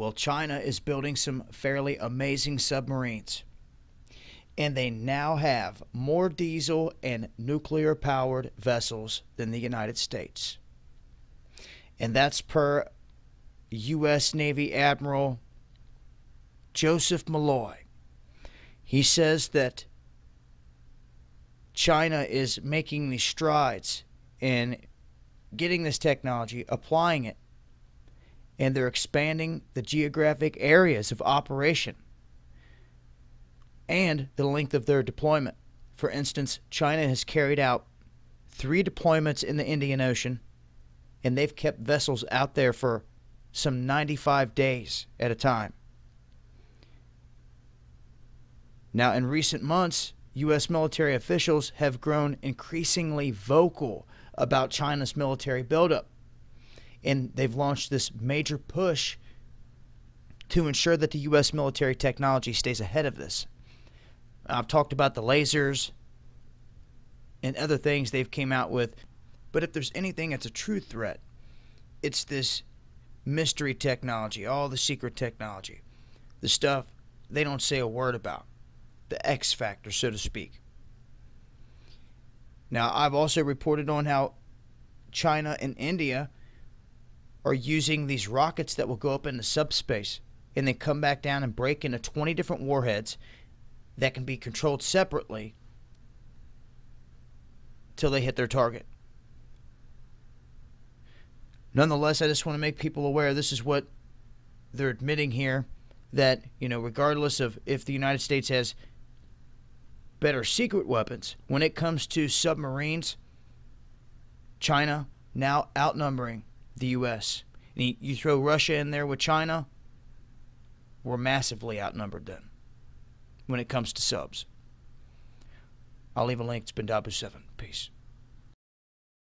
Well, China is building some fairly amazing submarines. And they now have more diesel and nuclear powered vessels than the United States. And that's per U.S. Navy Admiral Joseph Mulloy. He says that China is making these strides in getting this technology, applying it, and they're expanding the geographic areas of operation and the length of their deployment. For instance, China has carried out three deployments in the Indian Ocean, and they've kept vessels out there for some 95 days at a time. Now, in recent months, U.S. military officials have grown increasingly vocal about China's military buildup. And they've launched this major push to ensure that the U.S. military technology stays ahead of this. I've talked about the lasers and other things they've came out with, but if there's anything that's a true threat, it's this mystery technology, all the secret technology, the stuff they don't say a word about, the X factor, so to speak. Now, I've also reported on how China and India are using these rockets that will go up into subspace and then come back down and break into 20 different warheads that can be controlled separately till they hit their target. Nonetheless, I just want to make people aware this is what they're admitting here that, you know, regardless of if the United States has better secret weapons. When it comes to submarines, China now outnumbering the U.S. And you throw Russia in there with China, we're massively outnumbered then when it comes to subs. I'll leave a link. It's been Dabu7. Peace.